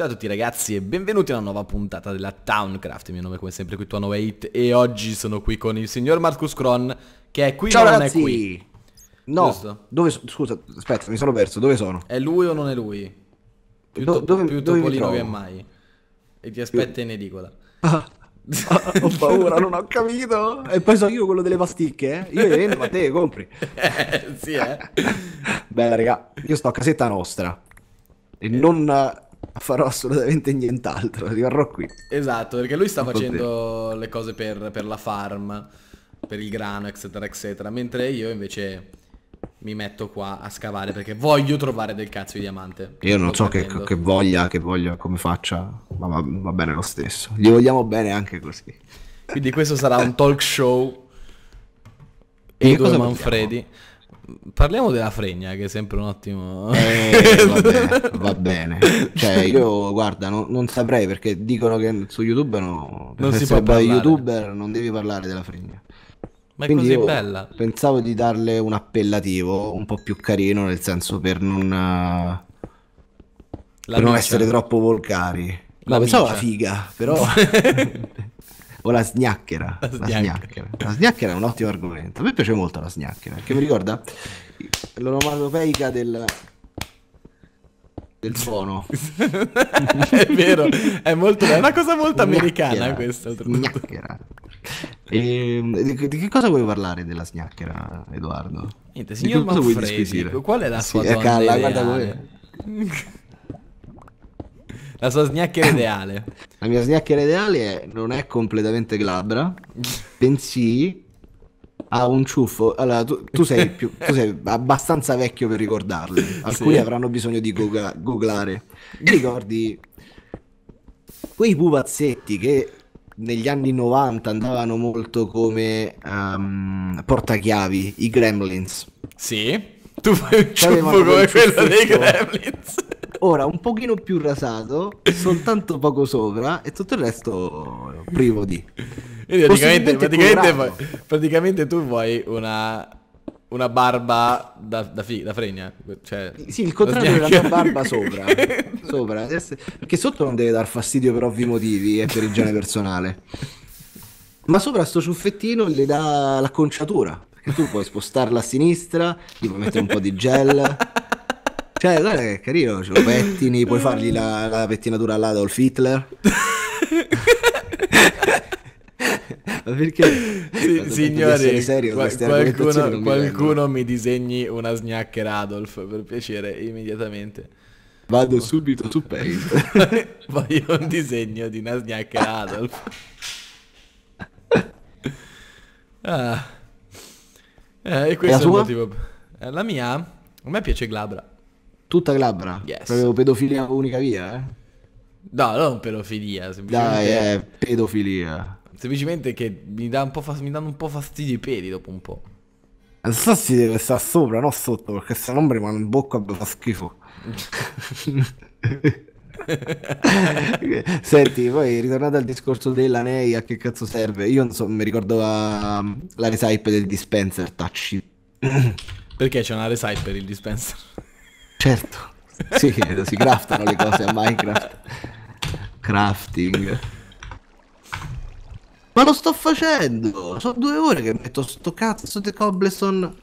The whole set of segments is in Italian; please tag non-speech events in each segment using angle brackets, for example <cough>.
Ciao a tutti ragazzi e benvenuti a una nuova puntata della Towncraft, il mio nome è come sempre qui Tuano 8 e oggi sono qui con il signor Marcus Cron che è qui Ciao non ragazzi! è qui. No, Giusto? dove so- scusa, aspetta, mi sono perso, dove sono? È lui o non è lui? Più, Do- to- dove- più dove topolino che mai. E ti aspetta in edicola. Ah, <laughs> ho paura, non ho capito. E poi sono io quello delle pasticche, eh? Io le vendo, ma te le compri. <laughs> Eh, sì eh. Bella, raga, io sto a casetta nostra e non farò assolutamente nient'altro, rimarrò qui. Esatto, perché lui sta facendo le cose per, per la farm, per il grano, eccetera, eccetera. Mentre io invece mi metto qua a scavare perché voglio trovare del cazzo di diamante. Io non so che, che voglia, che voglia, come faccia, ma va, va bene lo stesso. Gli vogliamo bene anche così. Quindi questo sarà un talk show. Edo cosa Manfredi. Parliamo della fregna, che è sempre un ottimo. Eh, va bene, <laughs> va bene. Cioè, io guarda, non, non saprei perché dicono che su YouTube no, Non si essere può parlare. youtuber non devi parlare della fregna. Ma è Quindi così io bella. pensavo di darle un appellativo un po' più carino, nel senso per non, eh, La per non essere troppo volgari. La No, pensavo la figa, però... <laughs> <laughs> o la snacchera. La La snacchera. snacchera. La snacchera è un ottimo argomento. A me piace molto la snacchera, perché mi ricorda l'onomatopeica del... del suono. <laughs> è vero, è molto è una cosa molto americana questa. oltretutto. Gnacchera. Ehm, di, di che cosa vuoi parlare della snacchera, Edoardo? Niente, signor che Manfredi, qual è la Sì, sua eh, donna calla, guarda come- <laughs> La sua snacchera ideale. La mia snacchera ideale è- non è completamente glabra, bensì ha un ciuffo. Allora, tu, tu sei più- tu sei abbastanza vecchio per ricordarli. <laughs> Alcuni Sì. avranno bisogno di googla- googlare. Ti ricordi quei pupazzetti che negli anni 90 andavano molto come ehm, portachiavi, i Gremlins? Sì. Tu fai un ciuffo come quel quello dei. Gremlins. Ora un pochino più rasato, soltanto poco sopra e tutto il resto privo di. Praticamente, praticamente, praticamente tu vuoi una, una barba da, da, fi- da fregna. Cioè, Sì, il contrario la della mia barba sopra. <laughs> sopra. Perché sotto non deve dar fastidio per ovvi motivi e per igiene personale. Ma sopra sto ciuffettino gli dà l'acconciatura. Perché tu puoi spostarla a sinistra, gli puoi mettere un po' di gel. Cioè, guarda che carino, ce lo pettini, puoi fargli la, la pettinatura all'Adolf Hitler. <laughs> Ma perché? Sì, signori, serio, qual- qualcuno, mi qualcuno vengono. mi disegni una snacchera Adolf per piacere immediatamente. Vado subito su Paint. <laughs> Voglio un disegno di una snacchera Adolf. <laughs> Ah. Eh, e questo è il motivo. Eh, la mia? A me piace glabra. Tutta glabra. Yes. Proprio pedofilia unica via, eh. No, non pedofilia, semplicemente, Dai, è pedofilia. semplicemente che mi, dà un po' fas- mi danno un po' fastidio i peli dopo un po'. Non so se deve stare sopra, non sotto, perché se non mi rimane in bocca fa schifo. <laughs> Senti, poi ritornando al discorso della Nei, a che cazzo serve? Io non so, mi ricordo la, la recipe del dispenser touch. Perché c'è una recipe per il dispenser? Certo, sì, si craftano le cose a Minecraft. Crafting. Ma lo sto facendo! Sono due ore che metto sto cazzo di cobblestone.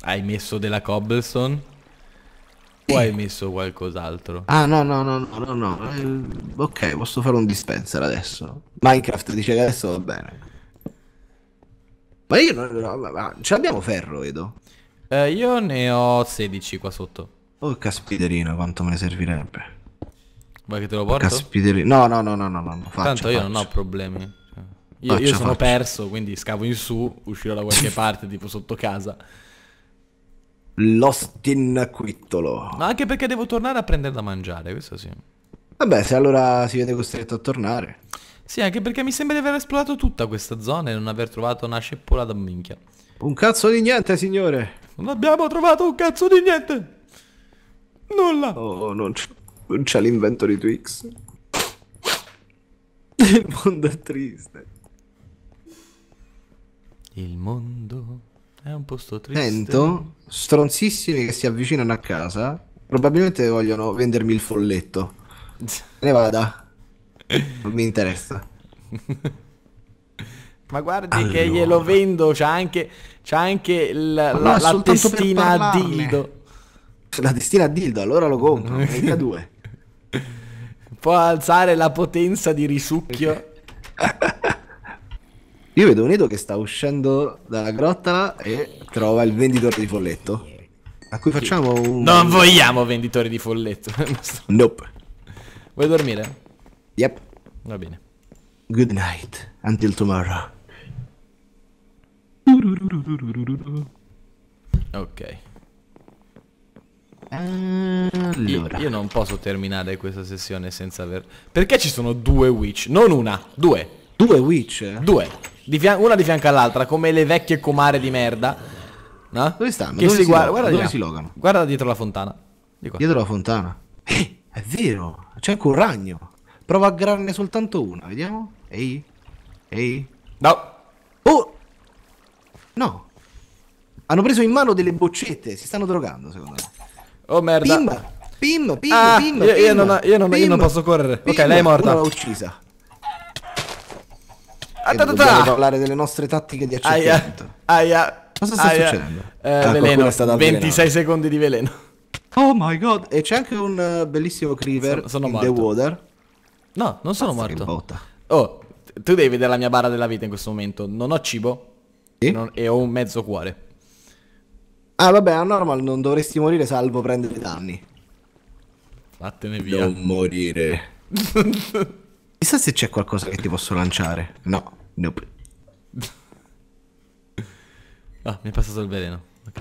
Hai messo della cobblestone? O hai messo qualcos'altro? Ah, no, no, no, no, no, no. eh, ok, posso fare un dispenser adesso. Minecraft dice che adesso va bene. Ma io non... no, ma- ma ce l'abbiamo ferro, vedo. Eh, io ne ho 16 qua sotto. Oh, caspiterino, quanto me ne servirebbe. Vuoi che te lo porto? Caspiterino. No, no, no, no, no, no, faccio, Tanto io non ho faccio. problemi. Cioè, Io, io Faccia, sono perso, quindi scavo in su, uscirò da qualche <laughs> parte, tipo sotto casa. Lost in quittolo. Ma anche perché devo tornare a prendere da mangiare, questo sì. Vabbè, se allora si vede costretto a tornare. Sì, anche perché mi sembra di aver esplorato tutta questa zona e non aver trovato una ceppola da minchia. Un cazzo di niente, signore. Non abbiamo trovato un cazzo di niente! Nulla! Oh, non c'è, non c'è l'invento di Twix. Il mondo è triste. Il mondo è un posto triste. Sento stronzissimi che si avvicinano a casa. Probabilmente vogliono vendermi il folletto. Ne vada. Non mi interessa. <laughs> Ma guardi che Allora. glielo vendo, c'ha anche, c'ha anche la, Ma la- la testina a dildo. La testina a dildo, allora lo compro. <laughs> Mica due. Può alzare la potenza di risucchio. Io vedo un Edo che sta uscendo dalla grotta e trova il venditore di folletto. A cui facciamo un... Non vogliamo venditori di folletto. <laughs> Nope. Vuoi dormire? Yep. Va bene. Good night. Until tomorrow. Ok. Io, Allora. io non posso terminare questa sessione senza aver... Perché ci sono due witch? Non una, due. Due witch? Due. Di una di fianco all'altra, come le vecchie comare di merda. No? Dove stanno? Che Dove si, si guarda, guarda Dove si logano? Guarda dietro la fontana. Di. Dietro la fontana. Eh, è vero. C'è anche un ragno. Prova a grarne soltanto una, vediamo. Ehi. Ehi. No. Oh! No. Hanno preso in mano delle boccette. Si stanno drogando, secondo me. Oh merda. Pimba! Pim, pim, Ah, pim, io- io pim, non ho- io non- io pim, non posso correre. Ok, pim. lei è morta. Una l'ha uccisa. Ah, ta, ta, parlare delle nostre tattiche di Aia. accerchiamento. Aia. Cosa sta Aia. succedendo? Eh, Ah, veleno. è stato 26 avvelenato. secondi di veleno. Oh my god! E c'è anche un eh, bellissimo creeper Sono- sono in morto. the water. No, non sono che morto. botta. Oh, tu devi vedere la mia barra della vita in questo momento. Non ho cibo. Sì? Non- e ho un mezzo cuore. Ah vabbè, a normal non dovresti morire salvo prendere danni. Vattene via. Non morire. <laughs> Chissà se c'è qualcosa che ti posso lanciare. No, nope. Ah, mi è passato il veleno. Ok.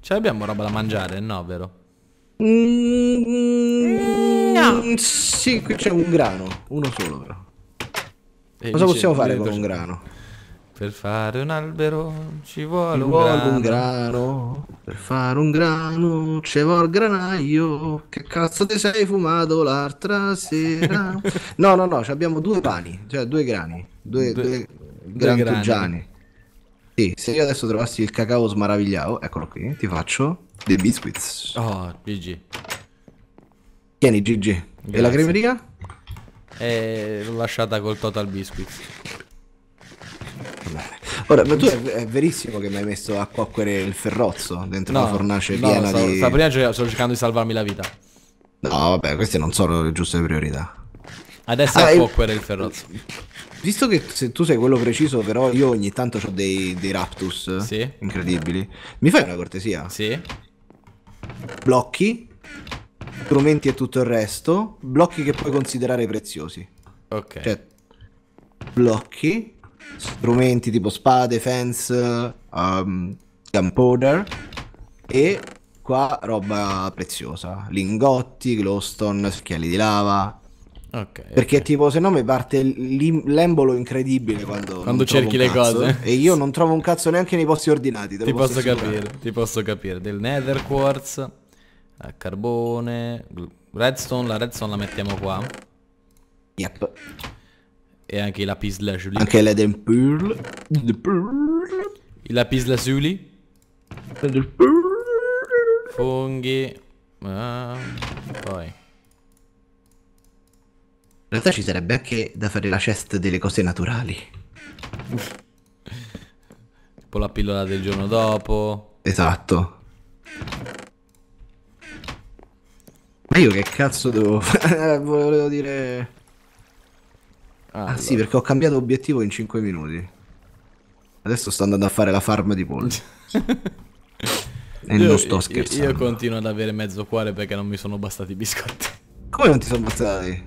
Ce l'abbiamo roba da mangiare? No, vero? Mm, Sì, qui c'è un grano, uno solo però. Eh, Cosa dice- possiamo fare con un grano? Per fare un albero ci vuole un vuole grano. un grano, per fare un grano ci vuole il granaio. Che cazzo ti sei fumato l'altra sera? <laughs> no, no, no, abbiamo due pani, cioè due grani, due, Due- due, due grantugiani. Sì, se io adesso trovassi il cacao smaravigliato, eccolo qui, ti faccio dei biscuits. Oh, GG. Tieni Gigi. E la cremeria? E l'ho lasciata col total biscuit. Ora, ma tu è, è verissimo che mi hai messo a cuocere il ferrozzo dentro No, una fornace no, piena stavo, di... stavo prima cer- sto cercando di salvarmi la vita. No, vabbè, queste non sono le giuste priorità. Adesso Ah, è io- cuocere il ferrozzo. Visto che se tu sei quello preciso, però io ogni tanto ho dei, dei raptus Sì. incredibili. Mi fai una cortesia? Sì? Blocchi, strumenti e tutto il resto, blocchi che puoi considerare preziosi. Ok. Cioè, blocchi, strumenti tipo spade, fence, um, gunpowder e qua roba preziosa. Lingotti, glowstone, secchielli di lava. ok. Perché tipo se no mi parte l'embolo incredibile quando, Quando cerchi le cazzo. cose. E io non trovo un cazzo neanche nei posti ordinati. Ti posso assicurare. capire, ti posso capire. Del nether quartz, eh, carbone, redstone, la redstone la mettiamo qua. Yep. E anche i lapis lazuli. Anche l'Eden Pearl. The Pearl. I lapis lazuli, funghi. ah, poi. In realtà ci sarebbe anche da fare la chest delle cose naturali. Tipo la pillola del giorno dopo. Esatto. Ma io che cazzo devo fare? <laughs> Volevo dire... Ah sì, perché ho cambiato obiettivo in 5 minuti. Adesso sto andando a fare la farm di polli. <laughs> E Io- non sto scherzando. Io continuo ad avere mezzo cuore perché non mi sono bastati i biscotti. <laughs> Come non ti sono bastati?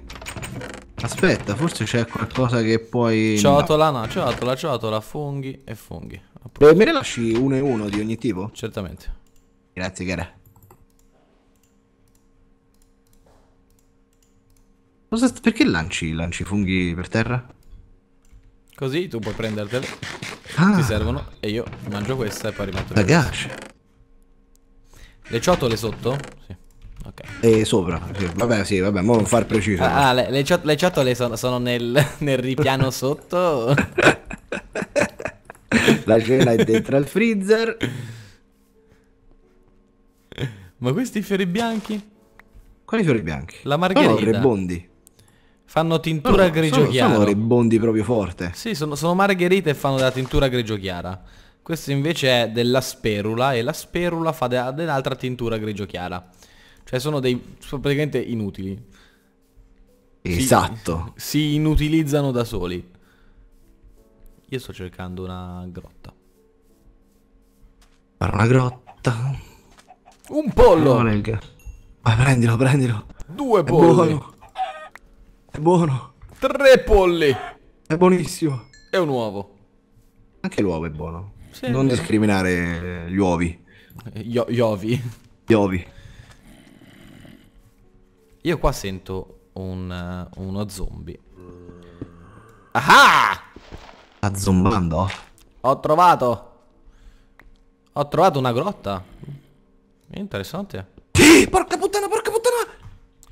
Aspetta, forse c'è qualcosa che puoi... Ciotola, no, ciotola, ciotola, funghi e funghi. A posto. No. Eh, Me ne lasci uno e uno di ogni tipo? Certamente. Grazie, cara. Cosa perché lanci, lanci funghi per terra? Così tu puoi prendertele, Ah, ti servono, e io mangio questa e poi rimetto ragazzi. Le ciotole sotto? Sì. Ok. E sopra, sì, vabbè, sì, vabbè, mo non far preciso. Ah, ah, le, le ciot- le ciotole sono, sono nel, <laughs> nel ripiano sotto? <laughs> La cena è dentro al freezer. Ma questi fiori bianchi? Quali fiori bianchi? La margherita. rebondi. Fanno tintura Sono- grigio sono, chiaro. sono rebondi proprio forte. Sì, sono, sono margherite e fanno della tintura grigio chiara. Questo invece è della sperula e la sperula fa de- dell'altra tintura grigio chiara. Cioè sono dei... sono praticamente inutili. Si- Esatto. Si inutilizzano da soli. Io sto cercando una grotta. Fare una grotta. Un pollo! Vai, prendilo, prendilo. Due polli! Buono. È buono. Tre polli! È buonissimo. E un uovo. Anche l'uovo è buono. Sì, non discriminare gli uovi. Io- Iovi. Gli uovi. Io qua sento un, eh, uno zombie. Ah! Sta zombando. Ho trovato. Ho trovato una grotta. Interessante. Sì, porca puttana, porca puttana.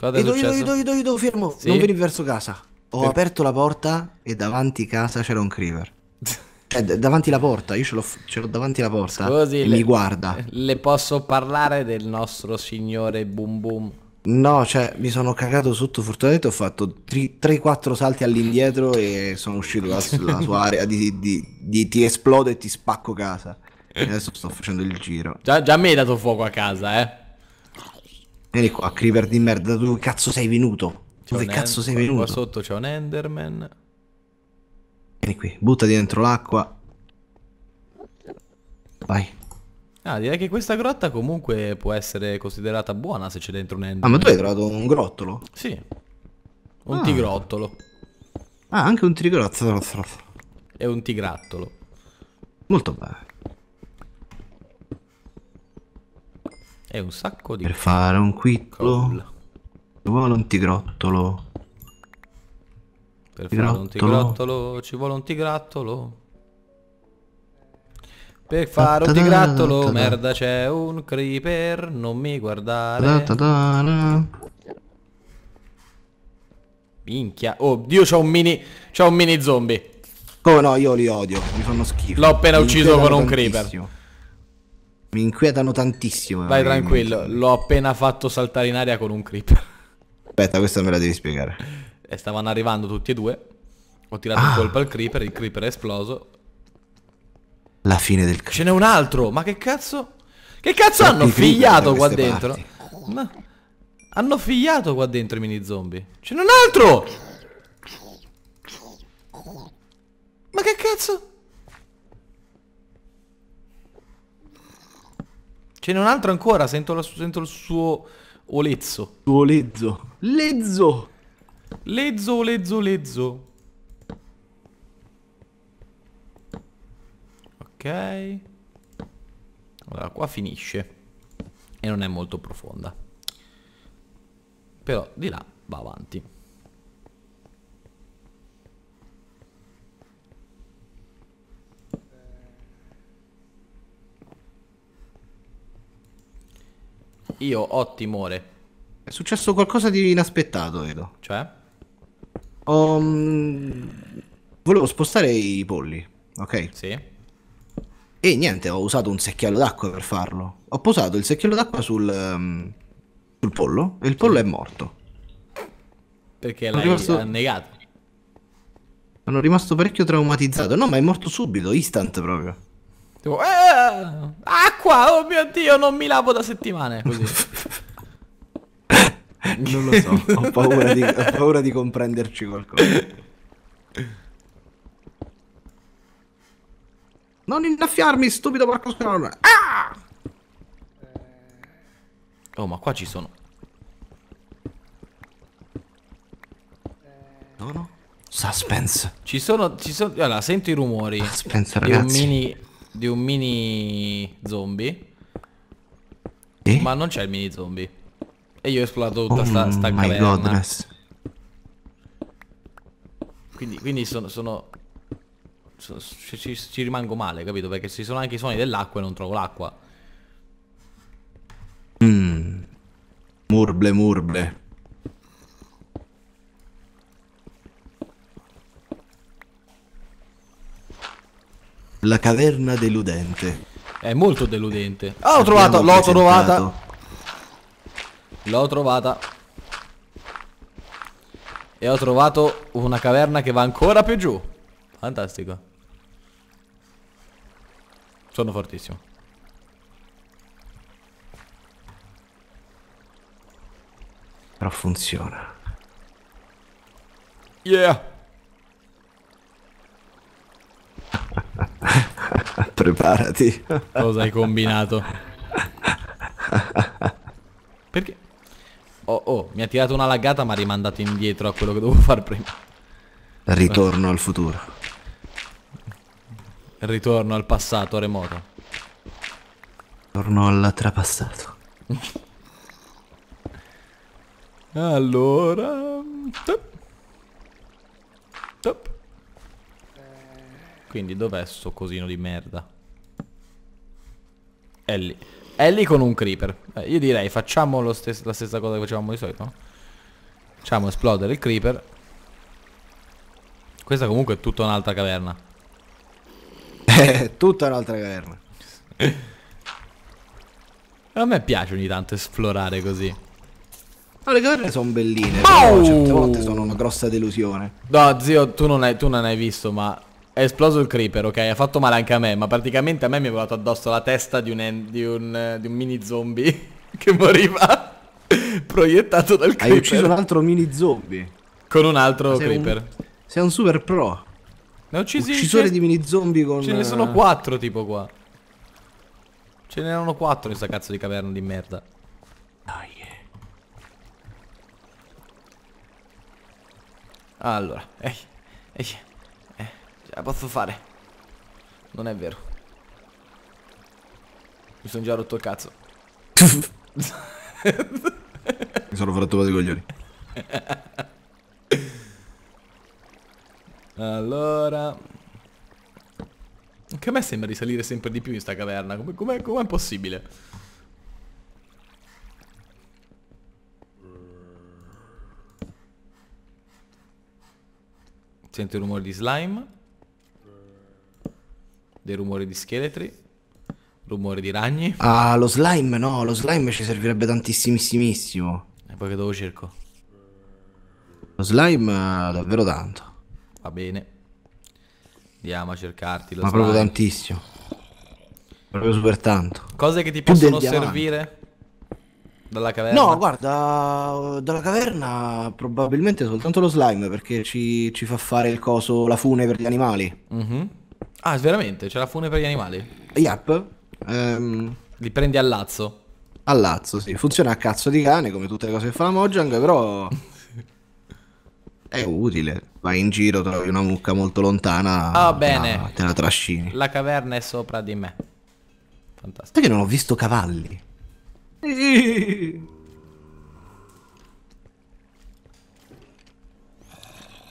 Cosa Ido, Ido, successo? Ido, Ido, Ido, fermo. Sì? Non venire verso casa. Ho Sì. aperto la porta e davanti casa c'era un creeper. <laughs> Cioè, davanti la porta, io ce l'ho, ce l'ho davanti la porta le- mi guarda. Le posso parlare del nostro signore Boom Boom? No, cioè, mi sono cagato sotto fortunatamente, ho fatto 3-4 salti all'indietro e sono uscito dalla dalla sua area di, di- di ti esplodo e ti spacco casa. E adesso sto facendo il giro. Già, già mi hai dato fuoco a casa, eh. Vieni qua, creeper di merda, dove cazzo sei venuto? Dove cazzo sei Qua venuto? sotto c'è un Enderman. Vieni qui, buttati dentro l'acqua. Vai. Ah, direi che questa grotta comunque può essere considerata buona se c'è dentro un Ah, Enderman. ma tu hai trovato un grottolo? Sì. Un Ah. tigrottolo. Ah, anche un trigrottolo. E un tigrattolo. Molto bene. E un sacco di Per fare un coal. ci vuole un tigrottolo. Per fare un Tigrottolo. tigrottolo ci vuole un tigrattolo. Per fare un tigrattolo, Ta-ta-ta-ta-ta. merda, c'è un creeper, non mi guardare. Minchia. Oh, Dio, c'ho un mini. C'ho un mini zombie. Come no, io li odio, mi fanno schifo. L'ho appena ucciso con un creeper. Mi inquietano tantissimo. Vai eh, tranquillo, l'ho appena fatto saltare in aria con un creeper. Aspetta, questa me la devi spiegare. E stavano arrivando tutti e due. Ho tirato Ah. un colpo al creeper, il creeper è esploso. La fine del creeper. Ce n'è un altro, ma che cazzo? Che cazzo Troppi hanno figliato qua dentro? Ma hanno figliato qua dentro i mini zombie. Ce n'è un altro! Ma che cazzo? Ce n'è un altro ancora, sento, la- sento il suo olezzo. Tuo lezzo. Lezzo! Lezzo, lezzo, lezzo. Ok. Allora, qua finisce. E non è molto profonda. Però di là va avanti. Io ho timore. È successo qualcosa di inaspettato, vedo. Cioè? Mm, Volevo spostare i polli, ok? Sì. E niente, ho usato un secchiello d'acqua per farlo. Ho posato il secchiello d'acqua sul, ehm, sul pollo e il pollo è morto. Perché l'hai rimasto- annegato. Sono rimasto parecchio traumatizzato. No, ma è morto subito, instant proprio. Tipo, "Eh, acqua, oh mio dio, non mi lavo da settimane. Così. <laughs> Non lo so, ho paura di, ho paura di comprenderci qualcosa. Non innaffiarmi, stupido porco scroll. Ah! Oh, ma qua ci sono. No, no. Suspense. Ci sono. Ci sono. Allora, sento i rumori Suspense, di un ragazzi. mini. Di un mini zombie. Eh? Ma non c'è il mini zombie. E io ho esplorato tutta sta, Oh sta my caverna. godness. Quindi, quindi sono. sono so- ci, ci- ci rimango male, capito? Perché ci sono anche i suoni dell'acqua e non trovo l'acqua. Mm. Murble, murble. La caverna deludente. È molto deludente. Ah, ho trovato, Abbiamo l'ho trovata. L'ho trovata. E ho trovato una caverna che va ancora più giù. Fantastico. Sono fortissimo. Però funziona. Yeah. <laughs> <laughs> Preparati. Cosa hai combinato? Perché? Oh, oh, mi ha tirato una laggata ma ha rimandato indietro a quello che dovevo fare prima. Ritorno al futuro. Ritorno al passato remoto. Torno al trapassato. <laughs> Allora... Quindi dov'è sto cosino di merda? È lì. È lì con un creeper. Eh, io direi facciamo lo stes- la stessa cosa che facevamo di solito. Facciamo esplodere il creeper. Questa comunque è tutta un'altra caverna. <laughs> Tutta un'altra caverna. <laughs> A me piace ogni tanto esplorare così. No, le caverne sono belline, però certe volte sono una grossa delusione. No, zio, tu non hai, tu non hai visto, ma è esploso il creeper, ok? Ha fatto male anche a me, ma praticamente a me mi è volato addosso la testa di un, en- di un, eh, di un mini zombie <laughs> che moriva <laughs> proiettato dal Hai creeper. ucciso un altro mini zombie. Con un altro Sei un- creeper. Sei un super pro. Ne ho uccisi Uccisore di mini zombie con... Ce ne sono quattro tipo qua. Ce n'erano quattro in sta cazzo di caverna di merda. Dai. Allora, ehi, ehi, eh, ce la posso fare. Non è vero. Mi sono già rotto il cazzo. Mi sono frattuvato i coglioni. Allora... Anche a me sembra risalire sempre di più in sta caverna. Com'è, com'è possibile? Sento il rumore di slime. Dei rumori di scheletri. Rumore di ragni. Ah, lo slime, no, lo slime ci servirebbe tantissimissimo. E poi che dove cerco? Lo slime eh, davvero tanto. Va bene. Andiamo a cercarti lo Ma proprio slime. tantissimo. Proprio super tanto. Cose che ti Più possono servire? Dalla caverna? No, guarda, dalla caverna probabilmente soltanto lo slime perché ci, ci fa fare il coso, la fune per gli animali. Mhm. Ah, veramente? C'è la fune per gli animali? Yep. Ehm, Li prendi al lazzo? al lazzo, sì. Funziona a cazzo di cane come tutte le cose che fa la Mojang, però <laughs> è utile. Vai in giro, trovi una mucca molto lontana. Ah, te bene. la- Te la trascini. La caverna è sopra di me. Fantastico. Sai che non ho visto cavalli? <laughs>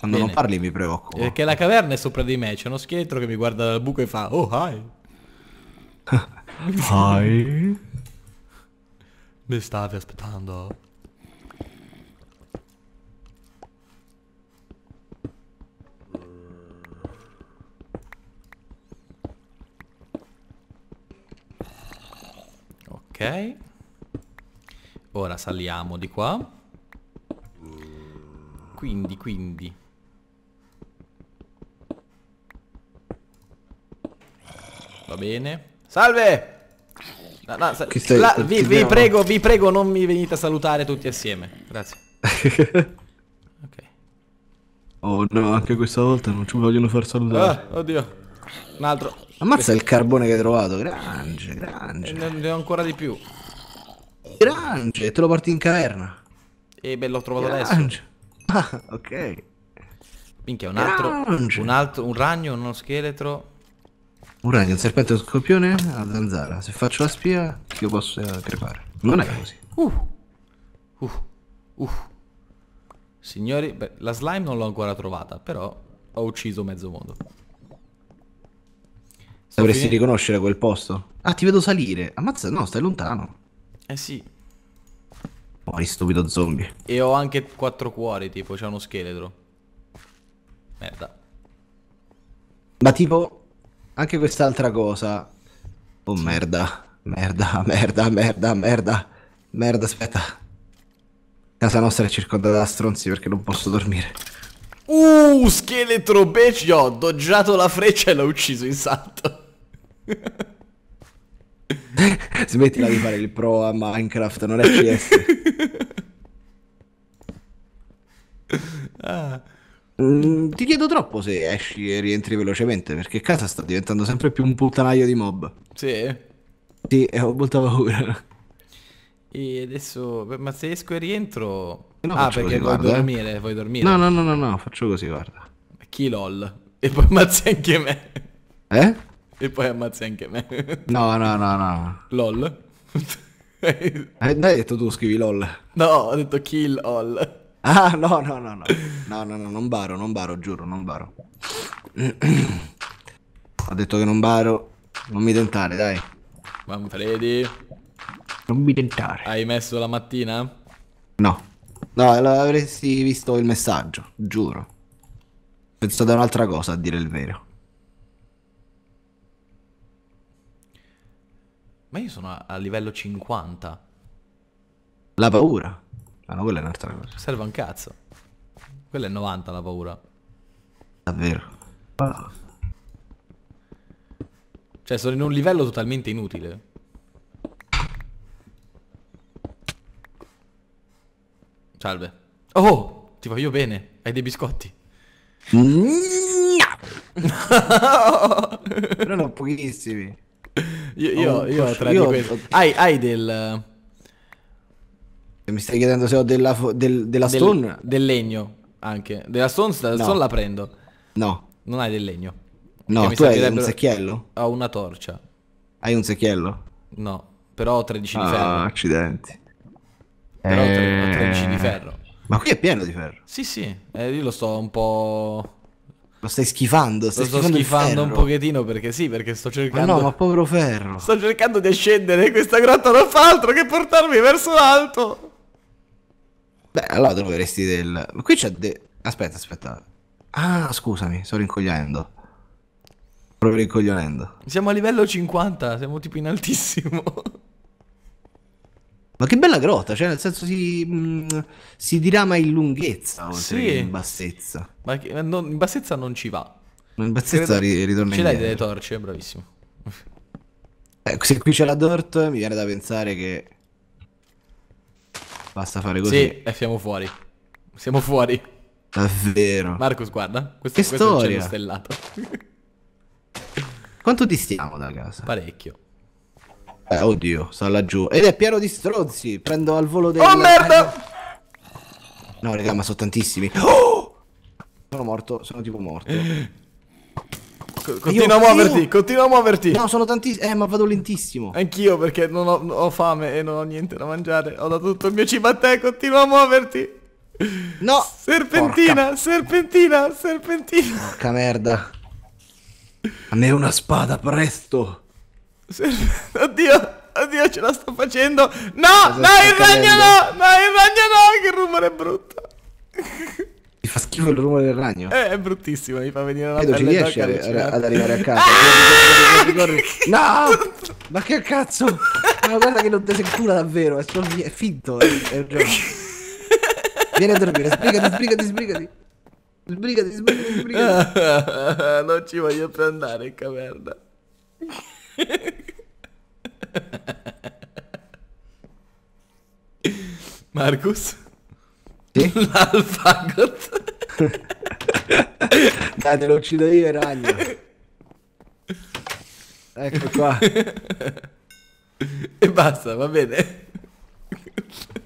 Quando non Bene. parli mi preoccupo. Perché la caverna è sopra di me. C'è uno scheletro che mi guarda dal buco e fa Oh, hi. <laughs> Hi. Mi stavi aspettando? Ok. Ora saliamo di qua. Quindi, quindi. Bene. Salve! No, no, sa- stai- la- vi, vi prego, vi prego, non mi venite a salutare tutti assieme. Grazie. <laughs> Ok. oh no, anche questa volta non ci vogliono far salutare. Ah, oddio. Un altro. Ammazza il carbone che hai trovato. Grange, grange. Ne, ne ho ancora di più. Grange, te lo porti in caverna. E beh, l'ho trovato adesso. Grange. Ah, ok. Minchia, un altro. Un altro. Un ragno, uno scheletro. Un ragno, un serpente, un scorpione, una zanzara. Se faccio la spia, io posso eh, crepare. Non è così. Uh. Uh. Uh. Signori, beh, la slime non l'ho ancora trovata, però ho ucciso mezzo mondo. Sto Dovresti fini- riconoscere quel posto. Ah, ti vedo salire. Ammazza, no, stai lontano. Eh sì. Muori, stupido zombie. E ho anche quattro cuori, tipo, c'è uno scheletro. Merda. Ma tipo, anche quest'altra cosa. Oh merda, merda, merda, merda, merda. Merda, aspetta. Casa nostra è circondata da stronzi perché non posso dormire. Uh, scheletro bitch, gli ho doggiato la freccia e l'ho ucciso in salto. <laughs> Smettila di fare il pro a Minecraft, non è CS. <laughs> Ah. Mm, ti chiedo troppo se esci e rientri velocemente, perché casa sta diventando sempre più un puttanaio di mob. Sì. Sì, e ho molta paura. E adesso, ma se esco e rientro... No, ah, perché così, vuoi guarda, eh. dormire, vuoi dormire. No, no, no, no, no, faccio così, guarda. Chi lol. E poi ammazzi anche me. Eh? E poi ammazzi anche me. No, no, no, no. lol. Eh, dai, hai detto tu, scrivi LOL. no, ho detto kill all. Ah, no, no, no, no. No, no, no, non baro, non baro, giuro, non baro. Ho detto che non baro. Non mi tentare, dai. Manfredi, Non mi tentare. hai messo la mattina? No. No, l'avresti visto il messaggio, giuro. Penso da un'altra cosa, a dire il vero. Ma io sono a, a livello 50. La paura. Ah, no, quella è un'altra cosa. Serve un cazzo. Quella è 90 la paura. Davvero. Cioè, sono in un livello totalmente inutile. Salve. Oh, ti voglio bene. Hai dei biscotti. <laughs> Però ne ho pochissimi. Io, io, Oh, io tre io- di questi. Hai, hai del, Mi stai chiedendo se ho della, del- della del, stone? del legno anche. Della stone, della No. stone la prendo. No. Non hai del legno. No, tu hai un secchiello? Ho una torcia. Hai un secchiello? No, però ho 13 di Ah, ferro. accidenti. Però ho tre- ho Eh, 13 di ferro. Ma qui è pieno di ferro. Sì, sì, eh, io lo sto un po'... Lo stai schifando, Lo stai sto schifando schifando un pochettino perché sì, perché sto Ma cercando... no, ma povero ferro. Sto cercando di ascendere e questa grotta non fa altro che portarmi verso l'alto. Beh, allora troveresti del... Ma qui c'è de... Aspetta, aspetta. Ah, scusami, sto rincoglionendo. Proprio rincoglionendo. Siamo a livello 50, siamo tipo in altissimo. Ma che bella grotta, cioè nel senso si, mh, si dirama in lunghezza oltre Sì. che in bassezza. Ma che- non- in bassezza non ci va. In bassezza Credo- ri- ritorna Ce l'hai delle torce, bravissimo. Eh, se qui c'è la dirt mi viene da pensare che... Basta fare così. Sì, e siamo fuori. Siamo fuori. Davvero. Marcus, guarda. Questo, Che questo è un storia. cielo stellato. Quanto distiamo da casa? Parecchio. Eh, oddio, sta laggiù. Ed è pieno di stronzi. Prendo al volo del... Oh merda! No, raga, ma sono tantissimi. Oh! <gasps> Sono morto, sono tipo morto. <laughs> Co- Continua a muoverti, io- continua a muoverti. No, sono tantissimi. Eh, ma vado lentissimo. Anch'io perché non ho, ho fame e non ho niente da mangiare. Ho dato tutto il mio cibo a te, continua a muoverti. No! Serpentina, serpentina, serpentina. Porca merda. A me una spada, presto. Ser- Oddio, oddio, ce la sto facendo. No, Cosa no, il ragno no, no, il ragno no, che rumore brutto. Mi fa schifo il rumore del ragno. Eh, è bruttissimo, mi fa venire una Vedo, ci riesci d'oca a- ad arrivare a <laughs> casa. Corri. <laughs> No! Ma che cazzo? Ma guarda che non te sei cura davvero. È, solo- è finto. È, è gioco. Vieni a dormire. Sbrigati, sbrigati, sbrigati. Sbrigati, sbrigati, sbrigati. <laughs> non ci voglio più andare in caverna. Marcus? Sì? L'alfagot. <laughs> Dai, te lo uccido io il ragno. Ecco qua. e basta, va bene.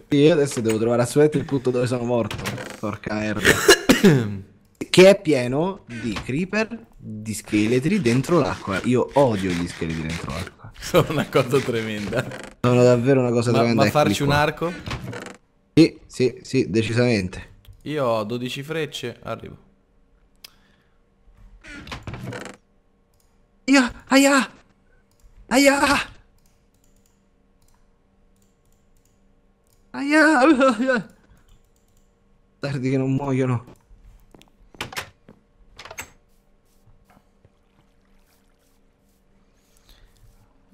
Io adesso devo trovare assolutamente il punto dove sono morto. Porca merda. <coughs> che è pieno di creeper, di scheletri dentro l'acqua. Io odio gli scheletri dentro l'acqua. Sono una cosa tremenda. Sono davvero una cosa Ma, tremenda. ma farci un arco? Sì, sì, sì, decisamente. Io ho 12 frecce, arrivo. Aia, aia, aia. Aia. Tardi che non muoiono.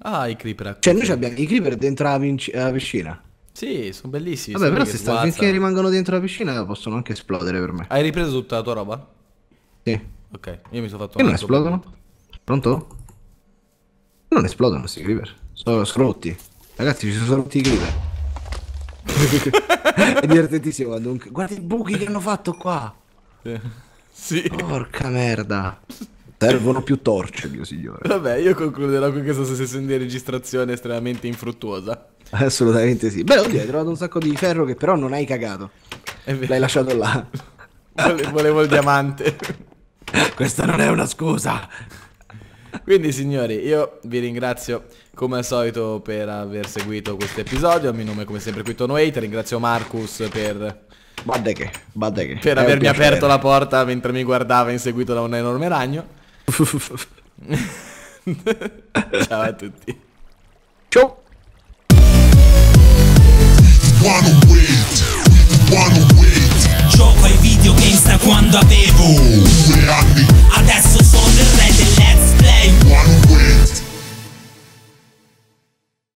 Ah, i creeper. Cioè, noi abbiamo i creeper dentro la, la piscina. Sì, sono bellissimi. Vabbè, però se sta, finché rimangono dentro la piscina possono anche esplodere per me. Hai ripreso tutta la tua roba? Sì. Ok, io mi sono fatto Che non esplodono? Pronto? Non esplodono sti creeper. Sono, sono rotti. Ragazzi, ci sono rotti i creeper. <laughs> È divertentissimo quando un... Guarda i buchi che hanno fatto qua. Sì. <laughs> Porca merda. Servono più torce, mio signore. Vabbè, io concluderò con questa sessione di registrazione estremamente infruttuosa. Assolutamente sì. Beh, oddio, hai trovato un sacco di ferro che però non hai cagato. L'hai lasciato là. Vole- Volevo il diamante. <laughs> Questa non è una scusa. Quindi signori, io vi ringrazio come al solito per aver seguito questo episodio. A mio nome come sempre qui Tono 8. Ringrazio Marcus per, Badde che, badde che. per È avermi aperto la porta mentre mi guardava inseguito da un enorme ragno. <laughs> Ciao a tutti. Ciao. Wanna wait, wanna wait. Gioco ai videogames da quando avevo due anni. Adesso sono il re del let's play. Wanna wait.